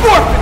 forfeit!